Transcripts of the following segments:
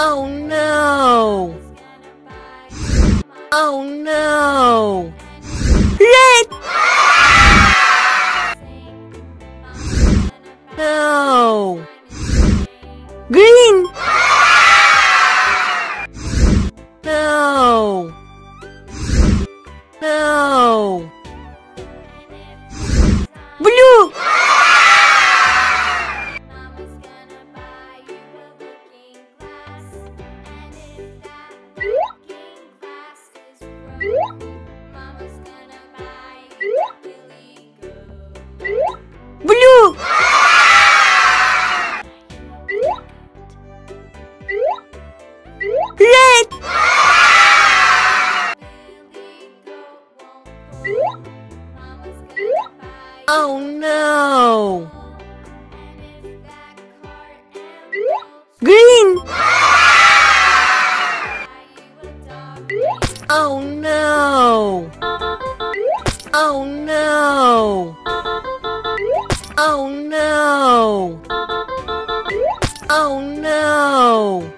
Oh no! Oh no! Red! No! Green! No! No! No! Green! Oh no! Oh no! Oh no! Oh no!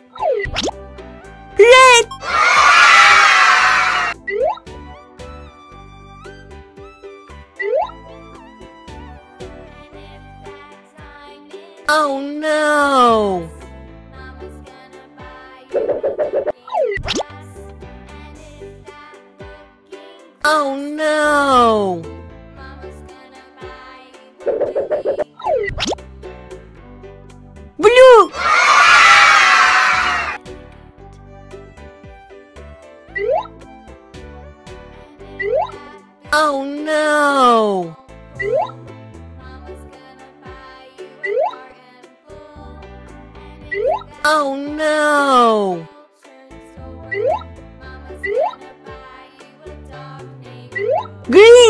Oh no! Oh no! Blue! Oh no! Oh no! Green!